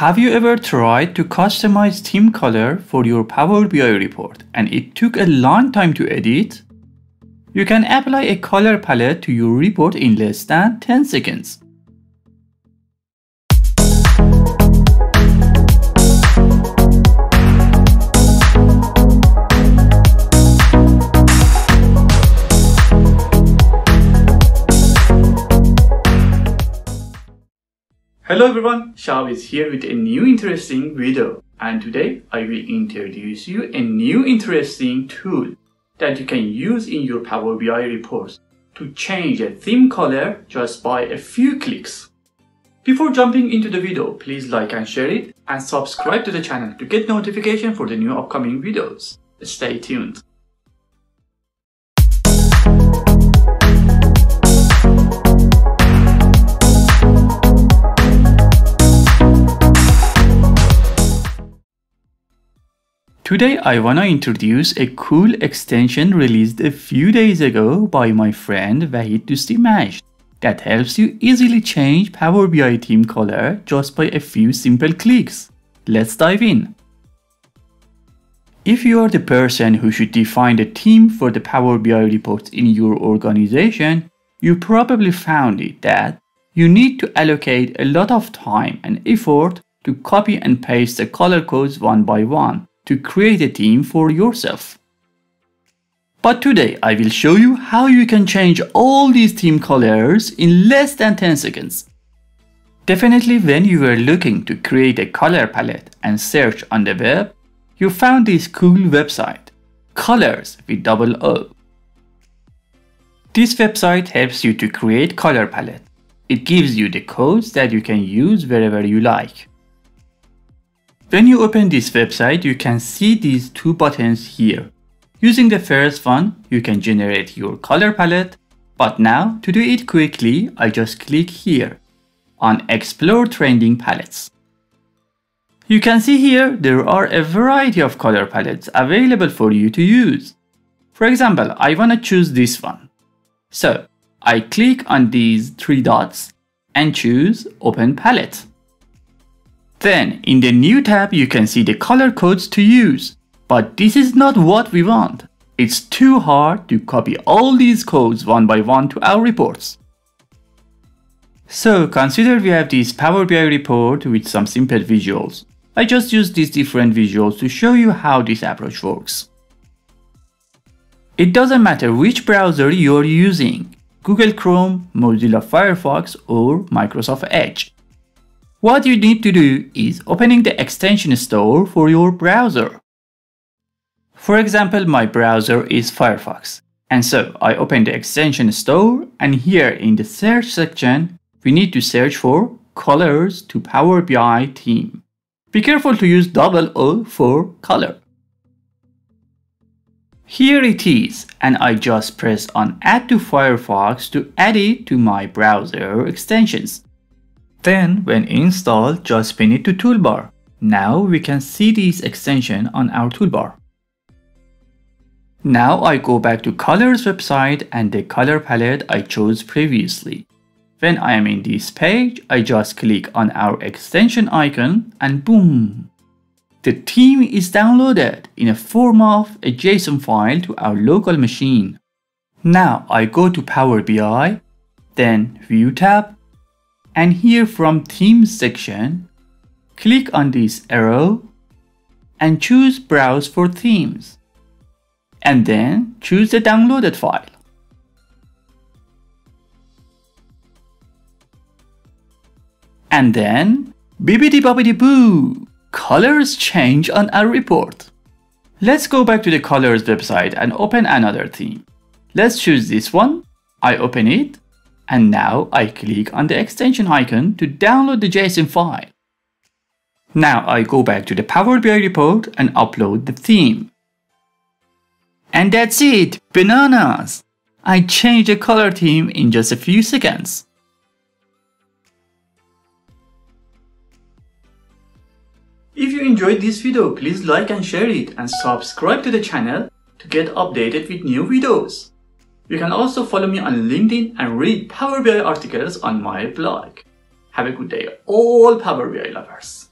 Have you ever tried to customize theme color for your Power BI report and it took a long time to edit? You can apply a color palette to your report in less than 10 seconds. Hello everyone, Shahab is here with a new interesting video and today I will introduce you a new interesting tool that you can use in your Power BI reports to change a theme color just by a few clicks. Before jumping into the video, please like and share it and subscribe to the channel to get notification for the new upcoming videos. Stay tuned. Today I wanna introduce a cool extension released a few days ago by my friend Vahid Dosti that helps you easily change Power BI theme color just by a few simple clicks. Let's dive in. If you are the person who should define the theme for the Power BI reports in your organization, you probably found it that you need to allocate a lot of time and effort to copy and paste the color codes one by one to create a theme for yourself. But today I will show you how you can change all these theme colors in less than 10 seconds. Definitely when you were looking to create a color palette and search on the web, you found this cool website, Coolors with double O. This website helps you to create color palette. It gives you the codes that you can use wherever you like. When you open this website, you can see these two buttons here. Using the first one, you can generate your color palette, but now to do it quickly, I just click here on Explore Trending Palettes. You can see here there are a variety of color palettes available for you to use. For example, I want to choose this one. So I click on these three dots and choose Open Palette. Then in the new tab you can see the color codes to use. But this is not what we want. It's too hard to copy all these codes one by one to our reports. So consider we have this Power BI report with some simple visuals. I just use these different visuals to show you how this approach works. It doesn't matter which browser you're using, Google Chrome, Mozilla Firefox or Microsoft Edge. What you need to do is opening the extension store for your browser. For example, my browser is Firefox. And so I open the extension store and here in the search section, we need to search for Coolors to Power BI theme. Be careful to use double O for color. Here it is and I just press on add to Firefox to add it to my browser extensions. Then when installed, just pin it to toolbar. Now we can see this extension on our toolbar. Now I go back to Coolors website and the color palette I chose previously. When I am in this page, I just click on our extension icon and boom! The theme is downloaded in a form of a JSON file to our local machine. Now I go to Power BI, then View tab, and here from Themes section, click on this arrow and choose Browse for Themes. And then choose the downloaded file. And then, bibbidi bobbidi boo, colors change on our report. Let's go back to the Coolors website and open another theme. Let's choose this one. I open it and now I click on the extension icon to download the JSON file. Now I go back to the Power BI report and upload the theme. And that's it, bananas! I changed the color theme in just a few seconds. If you enjoyed this video, please like and share it and subscribe to the channel to get updated with new videos. You can also follow me on LinkedIn and read Power BI articles on my blog. Have a good day, all Power BI lovers.